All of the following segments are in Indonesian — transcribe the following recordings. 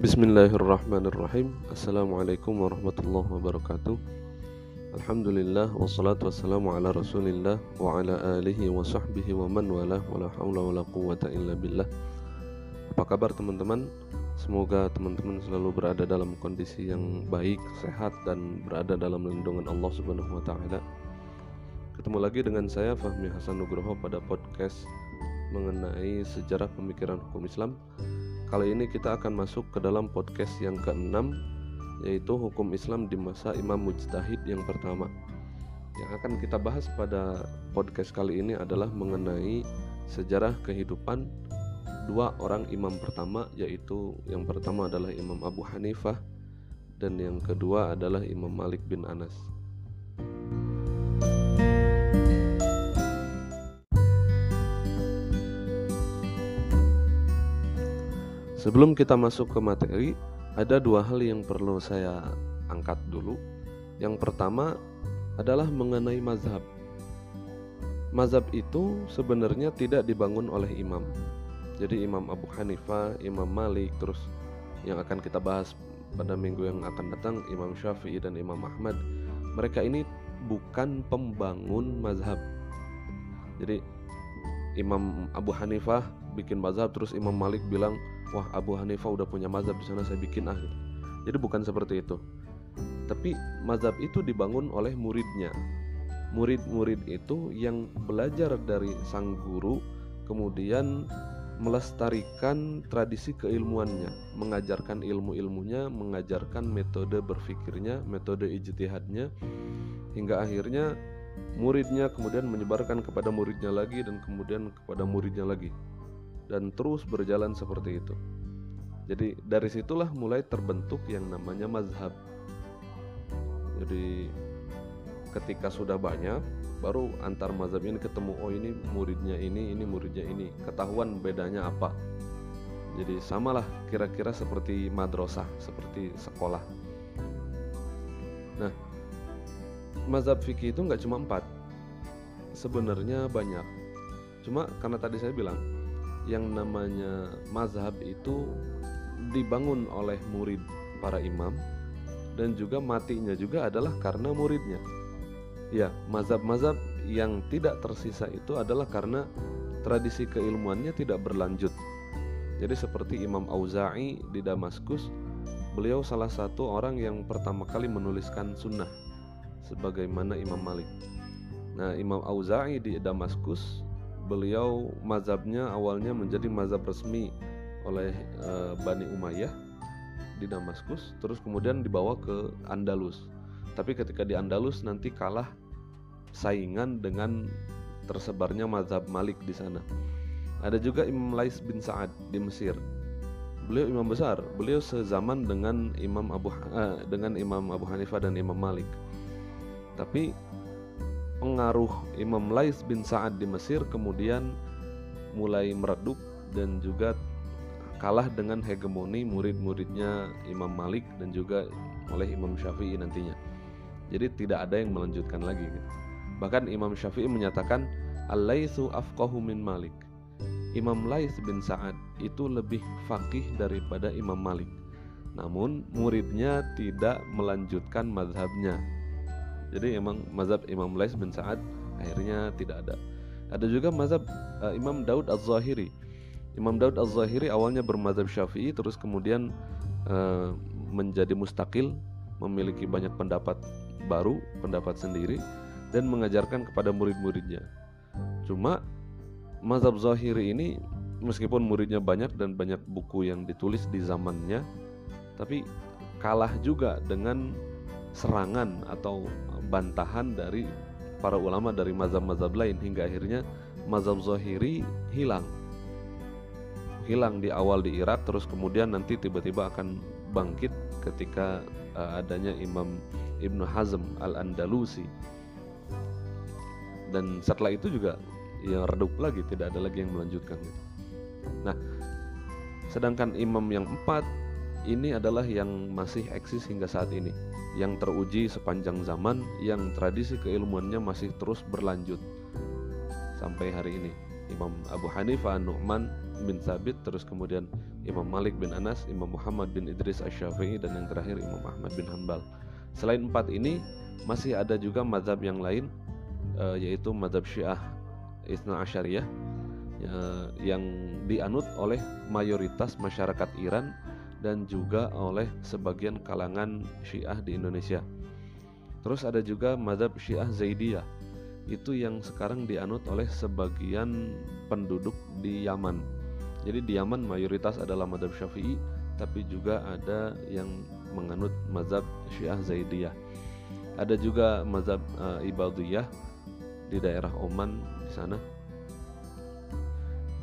Bismillahirrahmanirrahim. Assalamualaikum warahmatullahi wabarakatuh. Alhamdulillah Wassalatu wassalamu ala rasulillah Wa ala alihi wa sahbihi wa man wala Wa la hawla wa la quwata illa billah. Apa kabar teman-teman? Semoga teman-teman selalu berada dalam kondisi yang baik, sehat Dan berada dalam lindungan Allah subhanahu wa ta'ala. Ketemu lagi dengan saya Fahmi Hasan Nugroho pada podcast Mengenai sejarah pemikiran hukum Islam Kali ini kita akan masuk ke dalam podcast yang keenam yaitu hukum Islam di masa Imam Mujtahid yang pertama. Yang akan kita bahas pada podcast kali ini adalah mengenai sejarah kehidupan dua orang imam pertama yaitu yang pertama adalah Imam Abu Hanifah dan yang kedua adalah Imam Malik bin Anas. Sebelum kita masuk ke materi, ada dua hal yang perlu saya angkat dulu. Yang pertama adalah mengenai mazhab. Mazhab itu sebenarnya tidak dibangun oleh imam. Jadi Imam Abu Hanifah, Imam Malik, terus yang akan kita bahas pada minggu yang akan datang Imam Syafi'i dan Imam Ahmad. Mereka ini bukan pembangun mazhab. Jadi Imam Abu Hanifah bikin mazhab terus Imam Malik bilang wah Abu Hanifah udah punya mazhab di sana saya bikin ah gitu. Jadi bukan seperti itu. Tapi mazhab itu dibangun oleh muridnya. Murid-murid itu yang belajar dari sang guru kemudian melestarikan tradisi keilmuannya, mengajarkan ilmu-ilmunya, mengajarkan metode berpikirnya, metode ijtihadnya hingga akhirnya muridnya kemudian menyebarkan kepada muridnya lagi dan kemudian kepada muridnya lagi dan terus berjalan seperti itu. Jadi dari situlah mulai terbentuk yang namanya mazhab. Jadi ketika sudah banyak baru antar mazhab ini ketemu oh ini muridnya ini ini muridnya ini. Ketahuan bedanya apa. Jadi samalah kira-kira seperti madrasah seperti sekolah. Nah mazhab fikih itu nggak cuma empat. Sebenarnya banyak. Cuma karena tadi saya bilang yang namanya mazhab itu dibangun oleh murid para imam dan juga matinya juga adalah karena muridnya. Ya, mazhab-mazhab yang tidak tersisa itu adalah karena tradisi keilmuannya tidak berlanjut. Jadi seperti Imam Auza'i di Damaskus, beliau salah satu orang yang pertama kali menuliskan sunnah sebagaimana Imam Malik. Nah, Imam Auza'i di Damaskus beliau mazhabnya awalnya menjadi mazhab resmi oleh e, Bani Umayyah di Damaskus terus kemudian dibawa ke Andalus. Tapi ketika di Andalus nanti kalah saingan dengan tersebarnya mazhab Malik di sana. Ada juga Imam Lais bin Sa'ad di Mesir. Beliau imam besar. Beliau sezaman dengan Imam Abu eh, dengan Imam Abu Hanifah dan Imam Malik. Tapi pengaruh Imam Lais bin Sa'ad di Mesir kemudian mulai meredup dan juga kalah dengan hegemoni murid-muridnya Imam Malik dan juga oleh Imam Syafi'i nantinya. Jadi tidak ada yang melanjutkan lagi. Bahkan Imam Syafi'i menyatakan Al-Laitsu afqahu min Malik. Imam Lais bin Sa'ad itu lebih fakih daripada Imam Malik. Namun muridnya tidak melanjutkan mazhabnya jadi emang mazhab Imam Lais bin Sa'ad akhirnya tidak ada. Ada juga mazhab uh, Imam Daud Az-Zahiri. Imam Daud Az-Zahiri awalnya bermazhab Syafi'i terus kemudian uh, menjadi mustakil, memiliki banyak pendapat baru, pendapat sendiri dan mengajarkan kepada murid-muridnya. Cuma mazhab Zahiri ini meskipun muridnya banyak dan banyak buku yang ditulis di zamannya, tapi kalah juga dengan serangan atau bantahan dari para ulama dari mazhab-mazhab lain hingga akhirnya mazhab Zahiri hilang. Hilang di awal di Irak terus kemudian nanti tiba-tiba akan bangkit ketika uh, adanya Imam Ibnu Hazm Al-Andalusi. Dan setelah itu juga ya redup lagi, tidak ada lagi yang melanjutkan. Nah, sedangkan imam yang empat ini adalah yang masih eksis hingga saat ini, yang teruji sepanjang zaman, yang tradisi keilmuannya masih terus berlanjut sampai hari ini. Imam Abu Hanifah Nu'man bin Sabit terus kemudian Imam Malik bin Anas Imam Muhammad bin Idris Asy-Syafi'i dan yang terakhir Imam Ahmad bin Hanbal selain empat ini masih ada juga mazhab yang lain uh, yaitu mazhab Syiah Isna Asyariyah uh, yang dianut oleh mayoritas masyarakat Iran dan juga oleh sebagian kalangan Syiah di Indonesia. Terus ada juga mazhab Syiah Zaidiyah itu yang sekarang dianut oleh sebagian penduduk di Yaman. Jadi di Yaman mayoritas adalah madhab Syafi'i, tapi juga ada yang menganut mazhab Syiah Zaidiyah. Ada juga mazhab uh, Ibadiyah di daerah Oman di sana.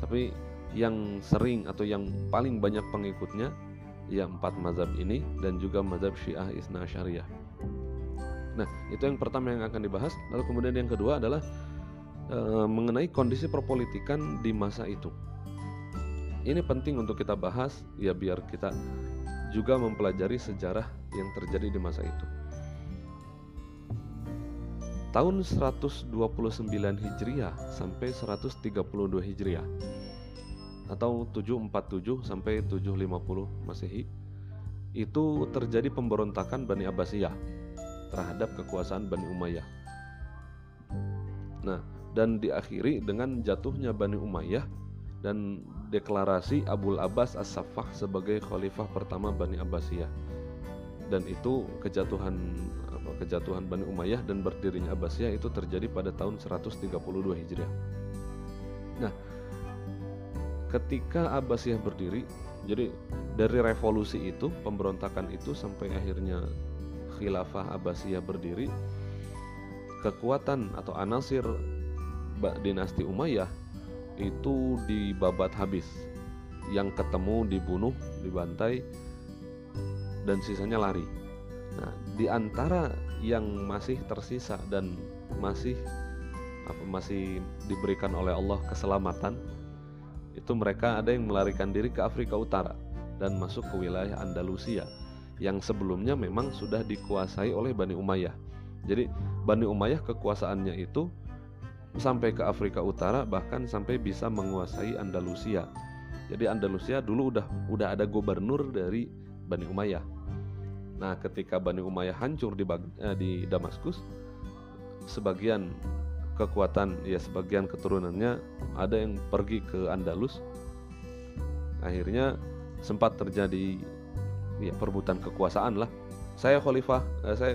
Tapi yang sering atau yang paling banyak pengikutnya ya empat mazhab ini dan juga mazhab Syiah Isna Syariah. Nah, itu yang pertama yang akan dibahas. Lalu kemudian yang kedua adalah e, mengenai kondisi perpolitikan di masa itu. Ini penting untuk kita bahas ya biar kita juga mempelajari sejarah yang terjadi di masa itu. Tahun 129 Hijriah sampai 132 Hijriah atau 747 sampai 750 Masehi itu terjadi pemberontakan Bani Abbasiyah terhadap kekuasaan Bani Umayyah. Nah, dan diakhiri dengan jatuhnya Bani Umayyah dan deklarasi Abul Abbas As-Saffah sebagai khalifah pertama Bani Abbasiyah. Dan itu kejatuhan kejatuhan Bani Umayyah dan berdirinya Abbasiyah itu terjadi pada tahun 132 Hijriah. Nah, ketika Abbasiyah berdiri, jadi dari revolusi itu, pemberontakan itu sampai akhirnya khilafah Abbasiyah berdiri, kekuatan atau anasir dinasti Umayyah itu dibabat habis. Yang ketemu dibunuh, dibantai dan sisanya lari. Nah, di antara yang masih tersisa dan masih apa masih diberikan oleh Allah keselamatan itu mereka ada yang melarikan diri ke Afrika Utara dan masuk ke wilayah Andalusia yang sebelumnya memang sudah dikuasai oleh Bani Umayyah. Jadi Bani Umayyah kekuasaannya itu sampai ke Afrika Utara bahkan sampai bisa menguasai Andalusia. Jadi Andalusia dulu udah udah ada gubernur dari Bani Umayyah. Nah, ketika Bani Umayyah hancur di eh, di Damaskus, sebagian kekuatan ya sebagian keturunannya ada yang pergi ke Andalus. Akhirnya sempat terjadi ya perebutan kekuasaan lah. Saya khalifah eh, saya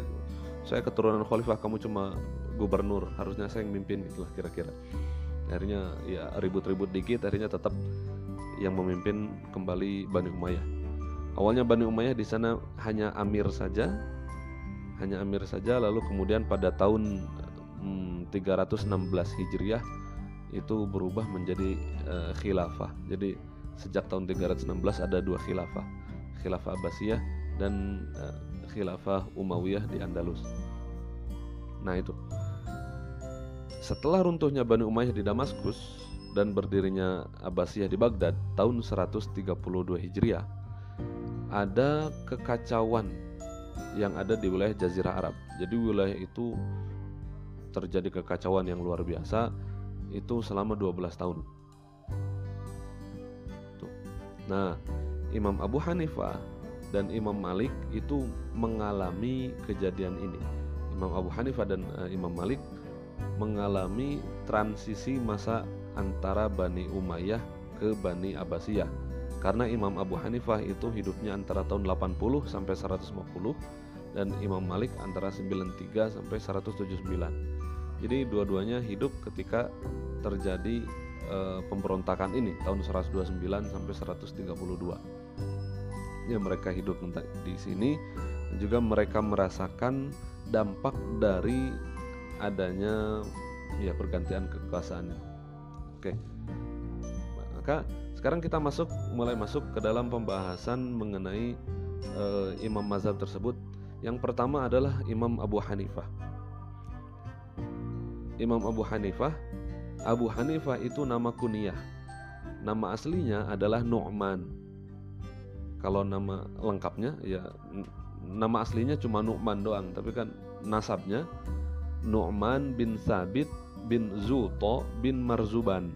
saya keturunan khalifah kamu cuma gubernur. Harusnya saya yang mimpin itulah kira-kira. Akhirnya ya ribut-ribut dikit akhirnya tetap yang memimpin kembali Bani Umayyah. Awalnya Bani Umayyah di sana hanya amir saja hanya amir saja lalu kemudian pada tahun hmm, 316 Hijriah itu berubah menjadi uh, khilafah jadi sejak tahun 316 ada dua khilafah khilafah Abbasiyah dan uh, khilafah Umayyah di Andalus. Nah, itu. Setelah runtuhnya Bani Umayyah di Damaskus dan berdirinya Abbasiyah di Baghdad tahun 132 Hijriah, ada kekacauan yang ada di wilayah Jazirah Arab. Jadi wilayah itu terjadi kekacauan yang luar biasa itu selama 12 tahun. Nah, Imam Abu Hanifah dan Imam Malik itu mengalami kejadian ini. Imam Abu Hanifah dan uh, Imam Malik mengalami transisi masa antara Bani Umayyah ke Bani Abbasiyah. Karena Imam Abu Hanifah itu hidupnya antara tahun 80 sampai 150 dan Imam Malik antara 93 sampai 179. Jadi dua-duanya hidup ketika terjadi e, pemberontakan ini tahun 129 sampai 132 ya mereka hidup di sini juga mereka merasakan dampak dari adanya ya pergantian kekuasaan. Oke. Maka sekarang kita masuk mulai masuk ke dalam pembahasan mengenai uh, imam mazhab tersebut. Yang pertama adalah Imam Abu Hanifah. Imam Abu Hanifah, Abu Hanifah itu nama kunyah. Nama aslinya adalah Nu'man kalau nama lengkapnya ya nama aslinya cuma Nu'man doang tapi kan nasabnya Nu'man bin Sabit bin Zuto bin Marzuban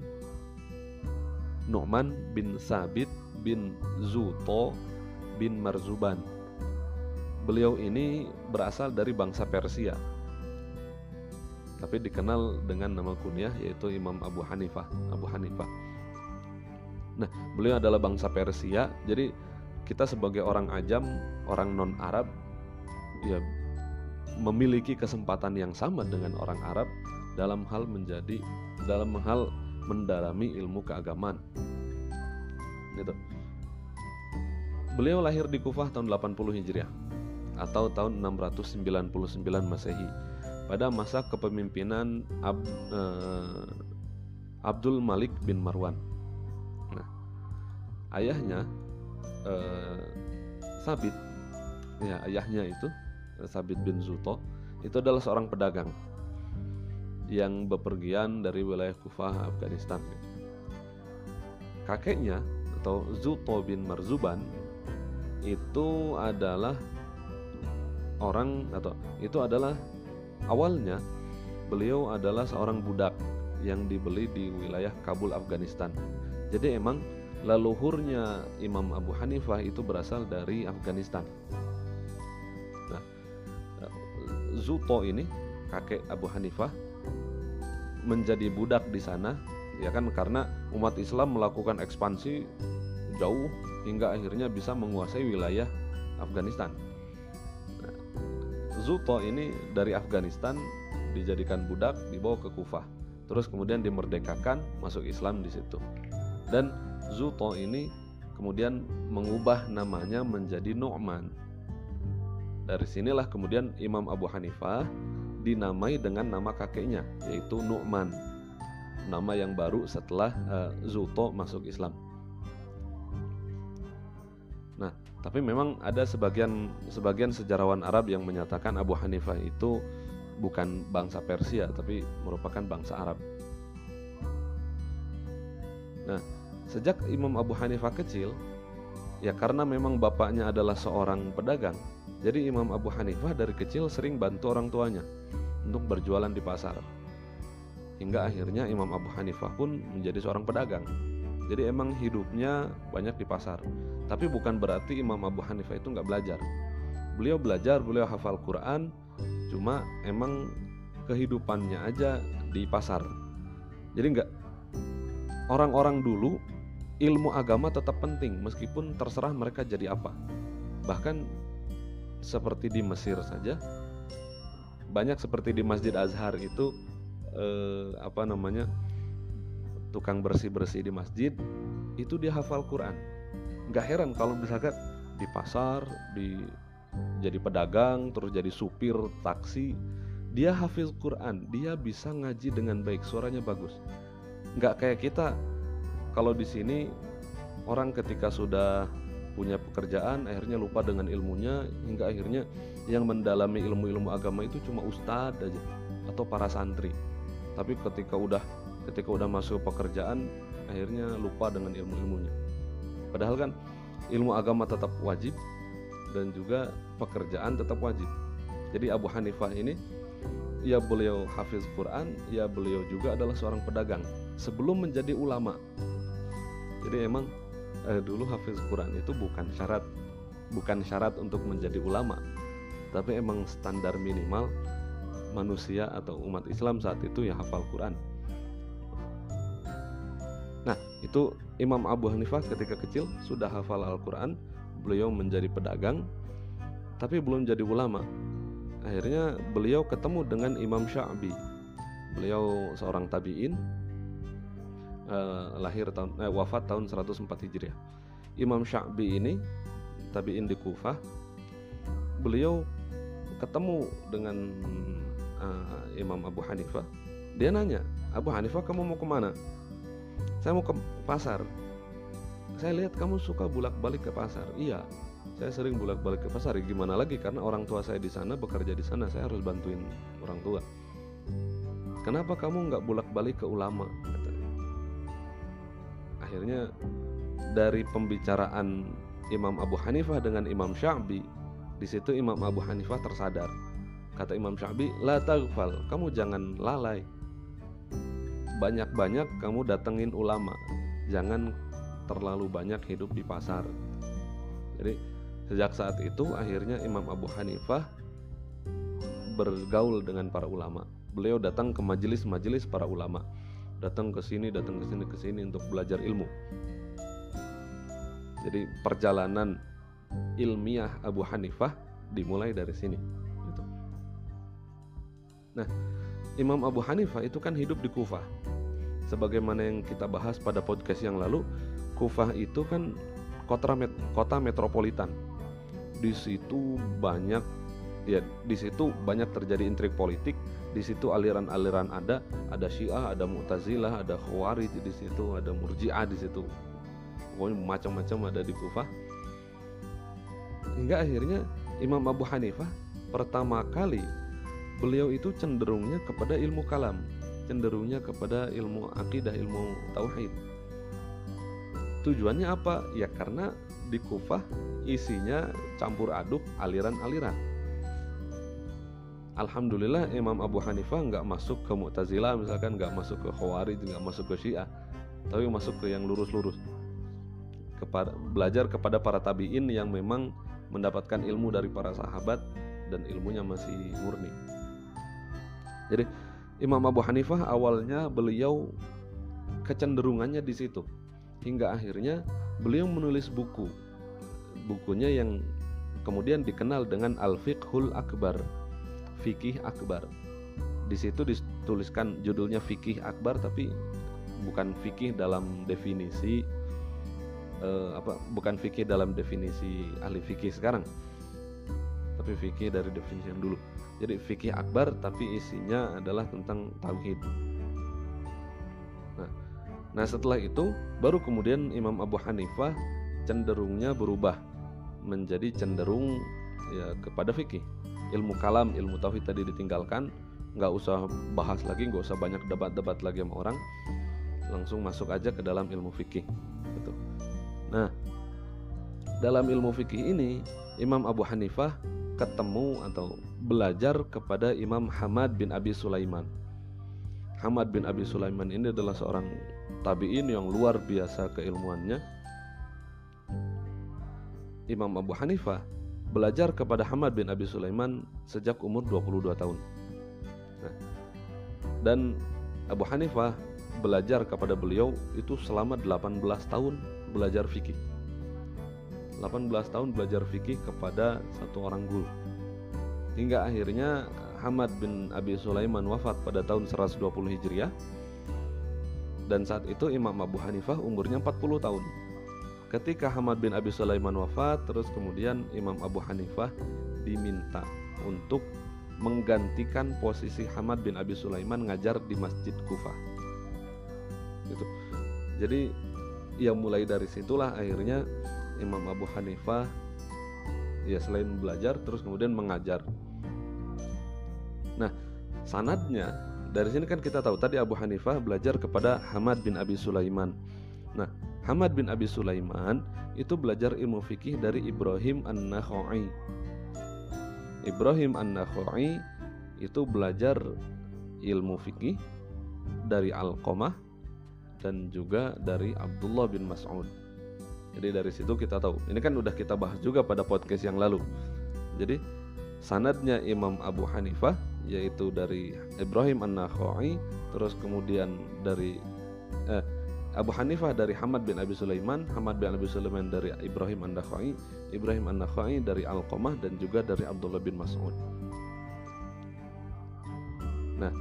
Nu'man bin Sabit bin Zuto bin Marzuban. Beliau ini berasal dari bangsa Persia. Tapi dikenal dengan nama kunyah yaitu Imam Abu Hanifah, Abu Hanifah. Nah, beliau adalah bangsa Persia. Jadi kita sebagai orang ajam, orang non Arab ya memiliki kesempatan yang sama dengan orang Arab dalam hal menjadi dalam hal mendalami ilmu keagamaan. Gitu. Beliau lahir di Kufah tahun 80 Hijriah atau tahun 699 Masehi pada masa kepemimpinan Ab, eh, Abdul Malik bin Marwan. Nah, ayahnya eh, Sabit, ya ayahnya itu Sabit bin Zuto itu adalah seorang pedagang yang bepergian dari wilayah Kufah Afghanistan kakeknya atau Zuto bin Marzuban itu adalah orang atau itu adalah awalnya beliau adalah seorang budak yang dibeli di wilayah Kabul Afghanistan. Jadi emang leluhurnya Imam Abu Hanifah itu berasal dari Afghanistan. Nah Zuto ini kakek Abu Hanifah menjadi budak di sana ya kan? Karena umat Islam melakukan ekspansi jauh hingga akhirnya bisa menguasai wilayah Afghanistan. Zuto ini dari Afghanistan dijadikan budak dibawa ke Kufah, terus kemudian dimerdekakan masuk Islam di situ. Dan Zuto ini kemudian mengubah namanya menjadi Nu'man. Dari sinilah kemudian Imam Abu Hanifah dinamai dengan nama kakeknya yaitu Nu'man nama yang baru setelah uh, Zuto masuk Islam nah tapi memang ada sebagian sebagian sejarawan Arab yang menyatakan Abu Hanifah itu bukan bangsa Persia tapi merupakan bangsa Arab nah sejak Imam Abu Hanifah kecil ya karena memang bapaknya adalah seorang pedagang jadi Imam Abu Hanifah dari kecil sering bantu orang tuanya untuk berjualan di pasar. Hingga akhirnya Imam Abu Hanifah pun menjadi seorang pedagang. Jadi emang hidupnya banyak di pasar. Tapi bukan berarti Imam Abu Hanifah itu nggak belajar. Beliau belajar, beliau hafal Quran, cuma emang kehidupannya aja di pasar. Jadi nggak orang-orang dulu ilmu agama tetap penting meskipun terserah mereka jadi apa. Bahkan seperti di Mesir saja banyak seperti di Masjid Azhar itu eh, apa namanya tukang bersih bersih di masjid itu dia hafal Quran. Nggak heran kalau misalkan di pasar di jadi pedagang terus jadi supir taksi dia hafiz Quran dia bisa ngaji dengan baik suaranya bagus. Nggak kayak kita kalau di sini orang ketika sudah punya pekerjaan akhirnya lupa dengan ilmunya hingga akhirnya yang mendalami ilmu-ilmu agama itu cuma ustadz aja atau para santri. Tapi ketika udah ketika udah masuk pekerjaan akhirnya lupa dengan ilmu-ilmunya. Padahal kan ilmu agama tetap wajib dan juga pekerjaan tetap wajib. Jadi Abu Hanifah ini ya beliau hafiz Quran ya beliau juga adalah seorang pedagang sebelum menjadi ulama. Jadi emang eh, dulu hafiz Quran itu bukan syarat bukan syarat untuk menjadi ulama tapi emang standar minimal manusia atau umat Islam saat itu ya hafal Quran itu Imam Abu Hanifah ketika kecil sudah hafal Al-Quran beliau menjadi pedagang tapi belum jadi ulama akhirnya beliau ketemu dengan Imam Sya'bi beliau seorang tabi'in uh, lahir tahun eh, wafat tahun 104 Hijriah. Imam Sya'bi ini tabi'in di Kufah. Beliau ketemu dengan uh, Imam Abu Hanifah. Dia nanya, "Abu Hanifah, kamu mau ke mana?" "Saya mau ke pasar." "Saya lihat kamu suka bolak-balik ke pasar." "Iya, saya sering bolak-balik ke pasar. Gimana lagi karena orang tua saya di sana bekerja di sana, saya harus bantuin orang tua." "Kenapa kamu nggak bolak-balik ke ulama?" akhirnya dari pembicaraan Imam Abu Hanifah dengan Imam Syafi'i di situ Imam Abu Hanifah tersadar kata Imam Syafi'i la kamu jangan lalai banyak-banyak kamu datengin ulama jangan terlalu banyak hidup di pasar. Jadi sejak saat itu akhirnya Imam Abu Hanifah bergaul dengan para ulama. Beliau datang ke majelis-majelis para ulama, datang ke sini, datang ke sini, ke sini untuk belajar ilmu. Jadi perjalanan ilmiah Abu Hanifah dimulai dari sini. Gitu. Nah, Imam Abu Hanifah itu kan hidup di Kufah. Sebagaimana yang kita bahas pada podcast yang lalu, Kufah itu kan kota met kota metropolitan. Di situ banyak ya di situ banyak terjadi intrik politik, di situ aliran-aliran ada, ada Syiah, ada Mu'tazilah, ada Khawarij di situ, ada Murji'ah di situ. Pokoknya macam-macam ada di Kufah. Hingga akhirnya Imam Abu Hanifah pertama kali beliau itu cenderungnya kepada ilmu kalam, cenderungnya kepada ilmu akidah, ilmu tauhid. Tujuannya apa? Ya karena di Kufah isinya campur aduk aliran-aliran. Alhamdulillah Imam Abu Hanifah nggak masuk ke Mu'tazilah misalkan nggak masuk ke Khawarij nggak masuk ke Syiah tapi masuk ke yang lurus-lurus kepada belajar kepada para tabiin yang memang mendapatkan ilmu dari para sahabat dan ilmunya masih murni jadi Imam Abu Hanifah awalnya beliau kecenderungannya di situ hingga akhirnya beliau menulis buku. Bukunya yang kemudian dikenal dengan Al-Fiqhul Akbar. Fikih Akbar. Di situ dituliskan judulnya Fikih Akbar tapi bukan fikih dalam definisi eh, apa bukan fikih dalam definisi ahli fikih sekarang tapi fikih dari definisi yang dulu jadi fikih akbar tapi isinya adalah tentang tauhid. Nah, nah setelah itu baru kemudian Imam Abu Hanifah cenderungnya berubah menjadi cenderung ya kepada fikih. Ilmu kalam, ilmu tauhid tadi ditinggalkan, nggak usah bahas lagi, nggak usah banyak debat-debat lagi sama orang, langsung masuk aja ke dalam ilmu fikih. Gitu. Nah, dalam ilmu fikih ini Imam Abu Hanifah ketemu atau belajar kepada Imam Hamad bin Abi Sulaiman. Hamad bin Abi Sulaiman ini adalah seorang tabi'in yang luar biasa keilmuannya. Imam Abu Hanifah belajar kepada Hamad bin Abi Sulaiman sejak umur 22 tahun. Nah, dan Abu Hanifah belajar kepada beliau itu selama 18 tahun belajar fikih. 18 tahun belajar fikih kepada satu orang guru. Hingga akhirnya Hamad bin Abi Sulaiman wafat pada tahun 120 Hijriah. Dan saat itu Imam Abu Hanifah umurnya 40 tahun. Ketika Hamad bin Abi Sulaiman wafat, terus kemudian Imam Abu Hanifah diminta untuk menggantikan posisi Hamad bin Abi Sulaiman ngajar di Masjid Kufah. Gitu. Jadi yang mulai dari situlah akhirnya Imam Abu Hanifah ya selain belajar terus kemudian mengajar. Nah, sanadnya dari sini kan kita tahu tadi Abu Hanifah belajar kepada Hamad bin Abi Sulaiman. Nah, Hamad bin Abi Sulaiman itu belajar ilmu fikih dari Ibrahim An-Nakhai. Ibrahim An-Nakhai itu belajar ilmu fikih dari Al-Qamah dan juga dari Abdullah bin Mas'ud. Jadi dari situ kita tahu. Ini kan udah kita bahas juga pada podcast yang lalu. Jadi sanadnya Imam Abu Hanifah yaitu dari Ibrahim An-Nakhai, terus kemudian dari eh, Abu Hanifah dari Hamad bin Abi Sulaiman, Hamad bin Abi Sulaiman dari Ibrahim An-Nakhai, Ibrahim An-Nakhai dari Al-Qamah dan juga dari Abdullah bin Mas'ud. Nah,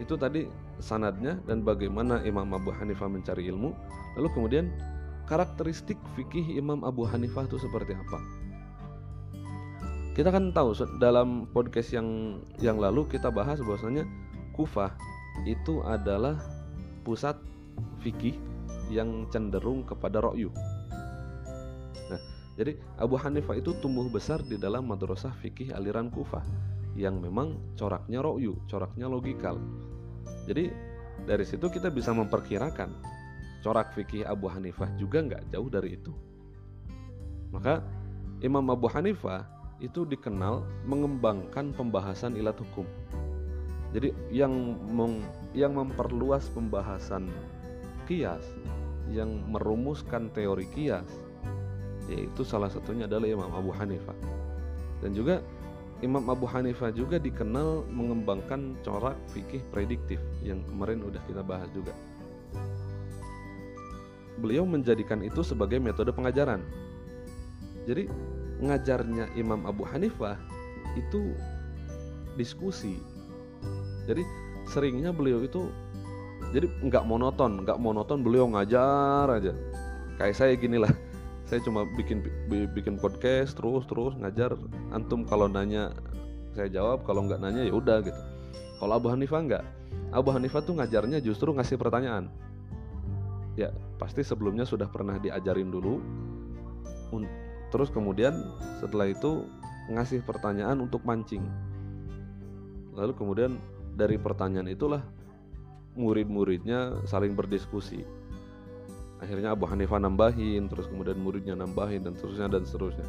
itu tadi sanadnya dan bagaimana Imam Abu Hanifah mencari ilmu. Lalu kemudian karakteristik fikih Imam Abu Hanifah itu seperti apa? Kita kan tahu dalam podcast yang yang lalu kita bahas bahwasanya Kufah itu adalah pusat fikih yang cenderung kepada ro'yu. Nah, jadi Abu Hanifah itu tumbuh besar di dalam madrasah fikih aliran Kufah yang memang coraknya ro'yu, coraknya logikal. Jadi dari situ kita bisa memperkirakan corak fikih Abu Hanifah juga nggak jauh dari itu. Maka Imam Abu Hanifah itu dikenal mengembangkan pembahasan ilat hukum. Jadi yang meng, yang memperluas pembahasan kias yang merumuskan teori kias yaitu salah satunya adalah Imam Abu Hanifah. Dan juga Imam Abu Hanifah juga dikenal mengembangkan corak fikih prediktif yang kemarin udah kita bahas juga. Beliau menjadikan itu sebagai metode pengajaran. Jadi ngajarnya Imam Abu Hanifah itu diskusi. Jadi seringnya beliau itu jadi nggak monoton nggak monoton beliau ngajar aja. Kayak saya gini lah saya cuma bikin bikin podcast terus terus ngajar. Antum kalau nanya saya jawab kalau nggak nanya ya udah gitu. Kalau Abu Hanifah nggak Abu Hanifah tuh ngajarnya justru ngasih pertanyaan. Ya pasti sebelumnya sudah pernah diajarin dulu terus kemudian setelah itu ngasih pertanyaan untuk mancing. Lalu kemudian dari pertanyaan itulah murid-muridnya saling berdiskusi. Akhirnya Abu Hanifah nambahin terus kemudian muridnya nambahin dan seterusnya dan seterusnya.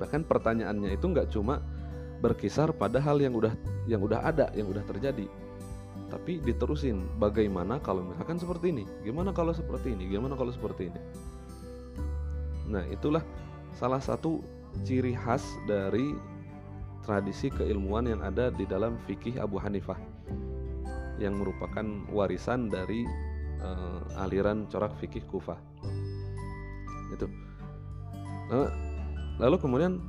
Bahkan pertanyaannya itu nggak cuma berkisar pada hal yang udah yang udah ada yang udah terjadi. Tapi diterusin bagaimana kalau misalkan seperti ini? Gimana kalau seperti ini? Gimana kalau seperti ini nah itulah salah satu ciri khas dari tradisi keilmuan yang ada di dalam fikih Abu Hanifah yang merupakan warisan dari uh, aliran corak fikih Kufah. Itu. Uh, lalu kemudian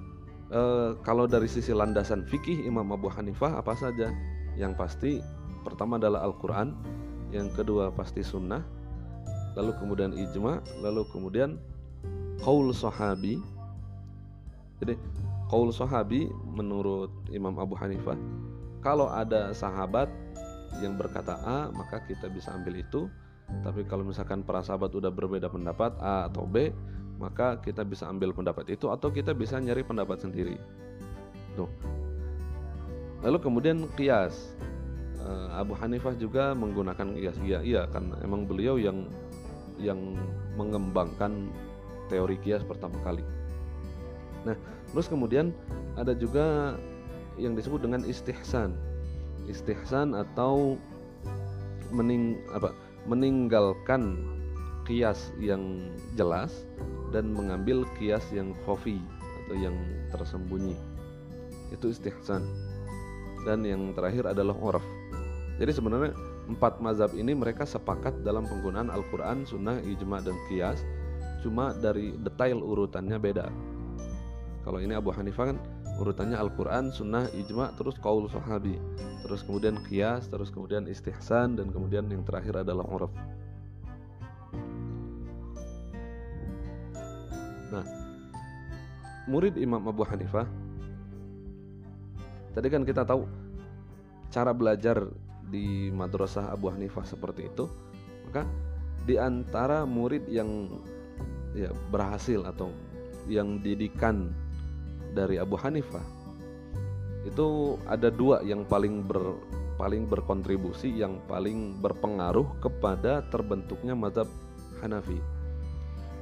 uh, kalau dari sisi landasan fikih Imam Abu Hanifah apa saja? Yang pasti pertama adalah Al-Qur'an, yang kedua pasti sunnah, lalu kemudian ijma, lalu kemudian qaul sahabi. Jadi qaul sahabi menurut Imam Abu Hanifah kalau ada sahabat yang berkata A maka kita bisa ambil itu. Tapi kalau misalkan para sahabat udah berbeda pendapat A atau B maka kita bisa ambil pendapat itu atau kita bisa nyari pendapat sendiri. Tuh. Lalu kemudian kias eh, Abu Hanifah juga menggunakan kias iya iya kan emang beliau yang yang mengembangkan teori kias pertama kali. Nah terus kemudian ada juga yang disebut dengan istihsan. Istihsan atau mening apa meninggalkan kias yang jelas dan mengambil kias yang khafi atau yang tersembunyi. Itu istihsan. Dan yang terakhir adalah oraf jadi sebenarnya empat mazhab ini mereka sepakat dalam penggunaan Al-Quran, Sunnah, Ijma, dan Kias cuma dari detail urutannya beda. Kalau ini Abu Hanifah kan urutannya Al-Quran, Sunnah, Ijma, terus Qaul Sahabi. Terus kemudian Qiyas, terus kemudian Istihsan Dan kemudian yang terakhir adalah Uraf Nah Murid Imam Abu Hanifah Tadi kan kita tahu Cara belajar di Madrasah Abu Hanifah seperti itu Maka di antara murid yang ya berhasil atau yang didikan dari Abu Hanifah itu ada dua yang paling ber, paling berkontribusi yang paling berpengaruh kepada terbentuknya mazhab Hanafi.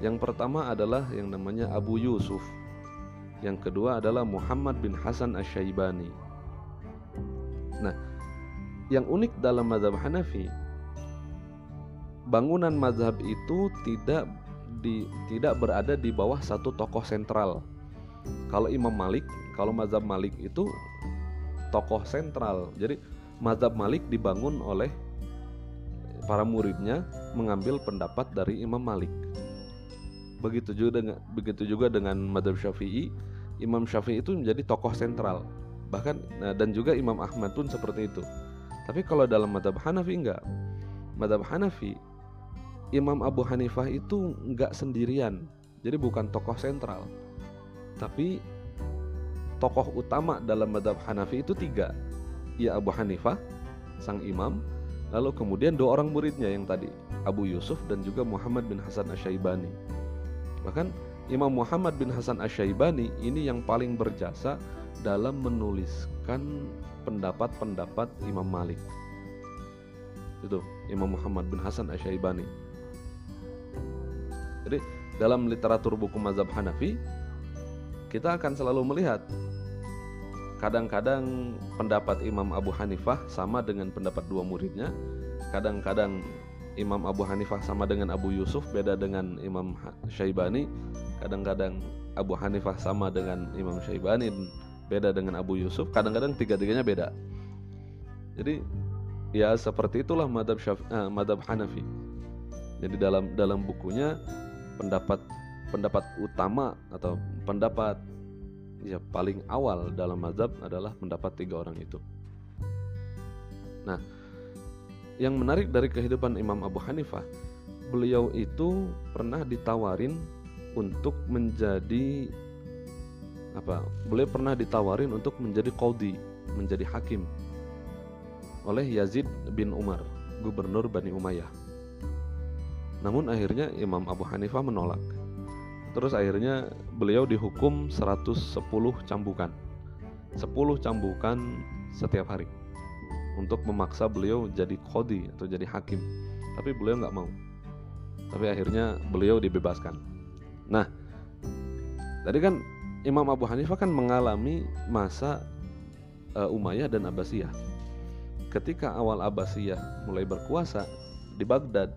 Yang pertama adalah yang namanya Abu Yusuf. Yang kedua adalah Muhammad bin Hasan Asy-Syaibani. Nah, yang unik dalam mazhab Hanafi bangunan mazhab itu tidak di, tidak berada di bawah satu tokoh sentral kalau Imam Malik, kalau mazhab Malik itu tokoh sentral. Jadi mazhab Malik dibangun oleh para muridnya mengambil pendapat dari Imam Malik. Begitu juga dengan begitu juga dengan mazhab Syafi'i, Imam Syafi'i itu menjadi tokoh sentral. Bahkan nah, dan juga Imam Ahmad pun seperti itu. Tapi kalau dalam mazhab Hanafi enggak. Mazhab Hanafi Imam Abu Hanifah itu enggak sendirian. Jadi bukan tokoh sentral. Tapi tokoh utama dalam madhab Hanafi itu tiga. Ya Abu Hanifah sang imam lalu kemudian dua orang muridnya yang tadi Abu Yusuf dan juga Muhammad bin Hasan Asyaibani. Bahkan Imam Muhammad bin Hasan Asyaibani ini yang paling berjasa dalam menuliskan pendapat-pendapat Imam Malik. Itu Imam Muhammad bin Hasan Asyaibani jadi dalam literatur buku mazhab Hanafi kita akan selalu melihat kadang-kadang pendapat Imam Abu Hanifah sama dengan pendapat dua muridnya, kadang-kadang Imam Abu Hanifah sama dengan Abu Yusuf beda dengan Imam Syaibani. Kadang-kadang Abu Hanifah sama dengan Imam Syaibani beda dengan Abu Yusuf. Kadang-kadang tiga-tiganya beda. Jadi ya seperti itulah madhab, Syaf, eh, madhab Hanafi. Jadi dalam dalam bukunya pendapat pendapat utama atau pendapat ya paling awal dalam madhab adalah pendapat tiga orang itu nah yang menarik dari kehidupan Imam Abu Hanifah, beliau itu pernah ditawarin untuk menjadi apa? Beliau pernah ditawarin untuk menjadi qadhi, menjadi hakim oleh Yazid bin Umar, gubernur Bani Umayyah. Namun akhirnya Imam Abu Hanifah menolak. Terus akhirnya beliau dihukum 110 cambukan. 10 cambukan setiap hari. Untuk memaksa beliau jadi kodi atau jadi hakim. Tapi beliau nggak mau. Tapi akhirnya beliau dibebaskan. Nah tadi kan Imam Abu Hanifah kan mengalami masa uh, Umayyah dan Abbasiyah. Ketika awal Abbasiyah mulai berkuasa di Baghdad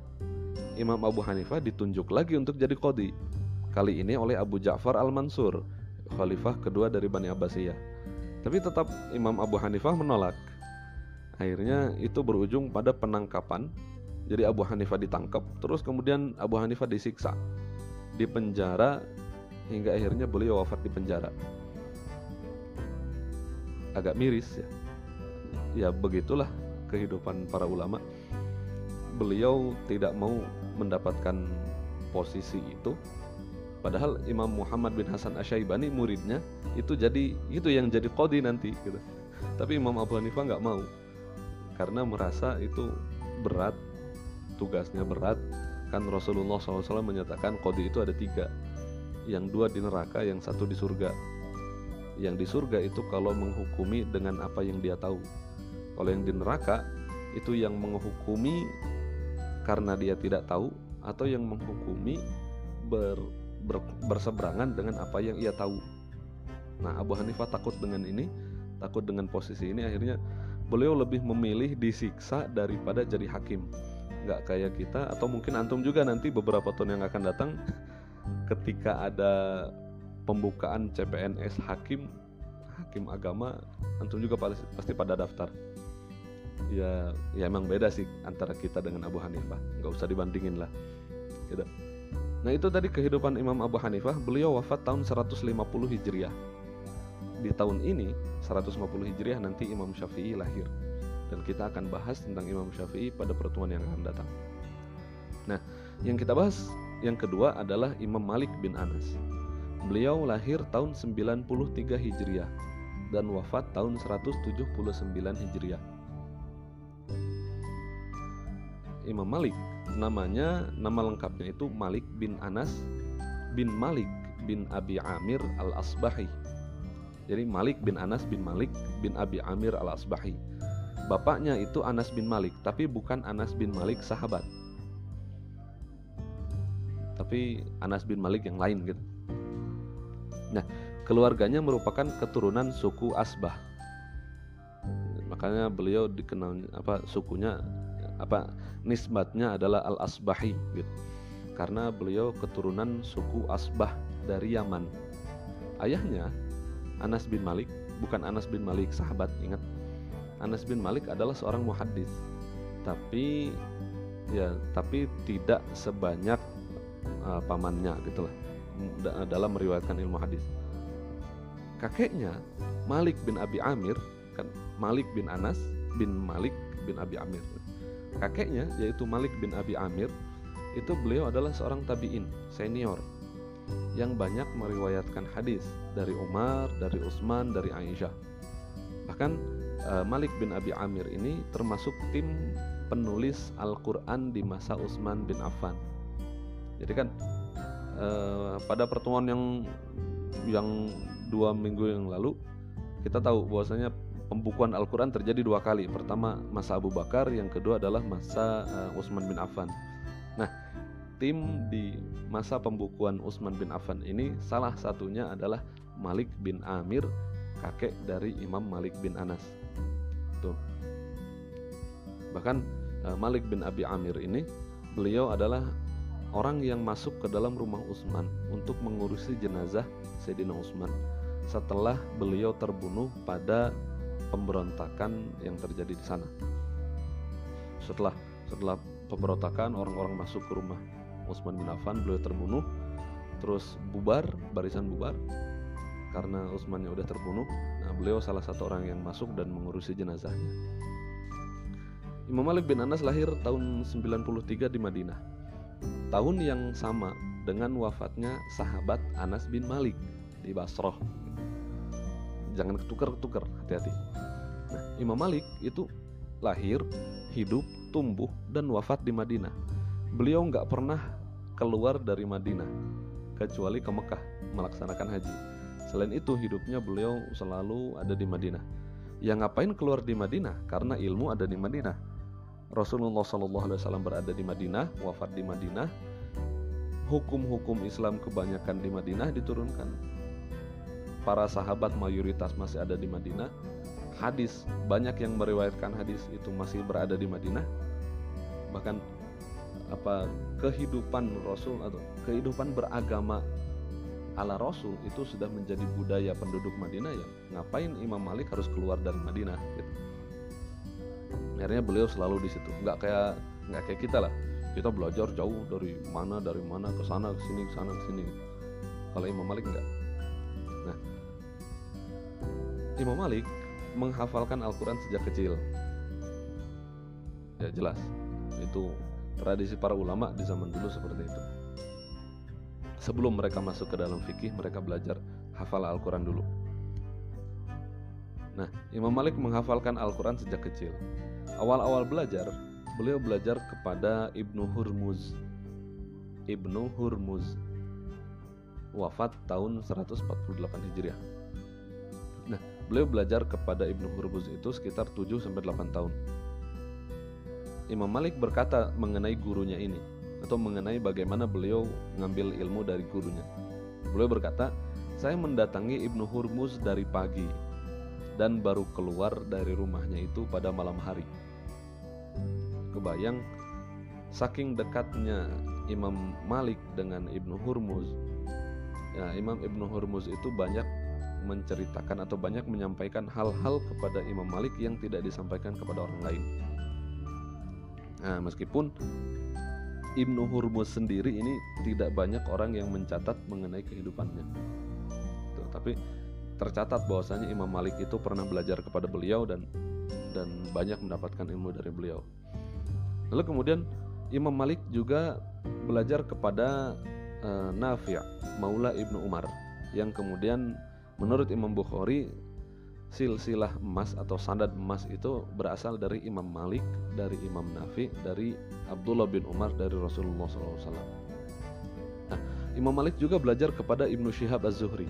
Imam Abu Hanifah ditunjuk lagi untuk jadi kodi kali ini oleh Abu Ja'far al-Mansur khalifah kedua dari Bani Abbasiyah. Tapi tetap Imam Abu Hanifah menolak. Akhirnya itu berujung pada penangkapan. Jadi Abu Hanifah ditangkap terus kemudian Abu Hanifah disiksa di penjara hingga akhirnya beliau wafat di penjara. Agak miris ya. Ya begitulah kehidupan para ulama. Beliau tidak mau mendapatkan posisi itu. Padahal Imam Muhammad bin Hasan Asyaibani muridnya itu jadi itu yang jadi kodi nanti gitu. Tapi Imam Abu Hanifah nggak mau. Karena merasa itu berat tugasnya berat. Kan Rasulullah SAW menyatakan kode itu ada tiga. Yang dua di neraka yang satu di surga. Yang di surga itu kalau menghukumi dengan apa yang dia tahu. Kalau yang di neraka itu yang menghukumi karena dia tidak tahu atau yang menghukumi ber, ber, berseberangan dengan apa yang ia tahu. Nah Abu Hanifah takut dengan ini takut dengan posisi ini akhirnya beliau lebih memilih disiksa daripada jadi hakim. Nggak kayak kita atau mungkin antum juga nanti beberapa tahun yang akan datang ketika ada pembukaan CPNS hakim hakim agama antum juga pasti, pada daftar ya ya emang beda sih antara kita dengan Abu Hanifah nggak usah dibandingin lah gitu. nah itu tadi kehidupan Imam Abu Hanifah beliau wafat tahun 150 Hijriah di tahun ini 150 Hijriah nanti Imam Syafi'i lahir dan kita akan bahas tentang Imam Syafi'i pada pertemuan yang akan datang. Nah, yang kita bahas yang kedua adalah Imam Malik bin Anas. Beliau lahir tahun 93 Hijriah dan wafat tahun 179 Hijriah. Imam Malik namanya nama lengkapnya itu Malik bin Anas bin Malik bin Abi Amir Al-Asbahi jadi Malik bin Anas bin Malik bin Abi Amir al-Asbahi. Bapaknya itu Anas bin Malik, tapi bukan Anas bin Malik sahabat. Tapi Anas bin Malik yang lain gitu. Nah, keluarganya merupakan keturunan suku Asbah. Makanya beliau dikenal apa sukunya apa nisbatnya adalah Al-Asbahi gitu. Karena beliau keturunan suku Asbah dari Yaman. Ayahnya Anas bin Malik bukan Anas bin Malik sahabat ingat. Anas bin Malik adalah seorang muhaddis. Tapi ya tapi tidak sebanyak uh, pamannya gitulah dalam meriwayatkan ilmu hadis. Kakeknya Malik bin Abi Amir kan Malik bin Anas bin Malik bin Abi Amir kakeknya yaitu Malik bin Abi Amir itu beliau adalah seorang tabiin senior yang banyak meriwayatkan hadis dari Umar, dari Utsman, dari Aisyah. Bahkan uh, Malik bin Abi Amir ini termasuk tim penulis Al-Qur'an di masa Utsman bin Affan. Jadi kan uh, pada pertemuan yang yang dua minggu yang lalu kita tahu bahwasanya pembukuan Al-Quran terjadi dua kali. Pertama masa Abu Bakar, yang kedua adalah masa uh, Utsman bin Affan. Nah, tim di masa pembukuan Utsman bin Affan ini salah satunya adalah Malik bin Amir, kakek dari Imam Malik bin Anas. Tuh. Bahkan uh, Malik bin Abi Amir ini beliau adalah orang yang masuk ke dalam rumah Utsman untuk mengurusi jenazah Sayyidina Utsman setelah beliau terbunuh pada pemberontakan yang terjadi di sana. Setelah setelah pemberontakan orang-orang masuk ke rumah Utsman bin Affan, beliau terbunuh, terus bubar, barisan bubar karena Utsmannya udah terbunuh. Nah, beliau salah satu orang yang masuk dan mengurusi jenazahnya. Imam Malik bin Anas lahir tahun 93 di Madinah. Tahun yang sama dengan wafatnya sahabat Anas bin Malik di Basroh. Jangan ketukar-ketukar, hati-hati. Nah, Imam Malik itu lahir, hidup, tumbuh, dan wafat di Madinah. Beliau nggak pernah keluar dari Madinah, kecuali ke Mekah melaksanakan haji. Selain itu, hidupnya beliau selalu ada di Madinah. Yang ngapain keluar di Madinah? Karena ilmu ada di Madinah Rasulullah SAW berada di Madinah, wafat di Madinah. Hukum-hukum Islam kebanyakan di Madinah diturunkan. Para sahabat mayoritas masih ada di Madinah. Hadis banyak yang meriwayatkan hadis itu masih berada di Madinah. Bahkan apa kehidupan Rasul atau kehidupan beragama ala Rasul itu sudah menjadi budaya penduduk Madinah ya. Ngapain Imam Malik harus keluar dari Madinah gitu? Akhirnya beliau selalu di situ. Nggak kayak nggak kayak kita lah. Kita belajar jauh dari mana dari mana ke sana ke sini ke sana ke sini. Kalau Imam Malik enggak Imam Malik menghafalkan Al-Quran sejak kecil ya jelas itu tradisi para ulama di zaman dulu seperti itu sebelum mereka masuk ke dalam fikih mereka belajar hafal Al-Quran dulu Nah, Imam Malik menghafalkan Al-Quran sejak kecil. Awal-awal belajar, beliau belajar kepada Ibnu Hurmuz. Ibnu Hurmuz wafat tahun 148 Hijriah. Beliau belajar kepada Ibnu Hurmuz itu sekitar 7 sampai 8 tahun. Imam Malik berkata mengenai gurunya ini atau mengenai bagaimana beliau mengambil ilmu dari gurunya. Beliau berkata, "Saya mendatangi Ibnu Hurmuz dari pagi dan baru keluar dari rumahnya itu pada malam hari. Kebayang saking dekatnya Imam Malik dengan Ibnu Hurmuz. Ya, Imam Ibnu Hurmuz itu banyak menceritakan atau banyak menyampaikan hal-hal kepada Imam Malik yang tidak disampaikan kepada orang lain. Nah, meskipun Ibnu Hurmuz sendiri ini tidak banyak orang yang mencatat mengenai kehidupannya. Tuh, tapi tercatat bahwasanya Imam Malik itu pernah belajar kepada beliau dan dan banyak mendapatkan ilmu dari beliau. Lalu kemudian Imam Malik juga belajar kepada uh, Nafi' Maula Ibnu Umar yang kemudian menurut Imam Bukhari silsilah emas atau sandad emas itu berasal dari Imam Malik, dari Imam Nafi, dari Abdullah bin Umar, dari Rasulullah SAW. Nah, Imam Malik juga belajar kepada Ibnu Syihab Az-Zuhri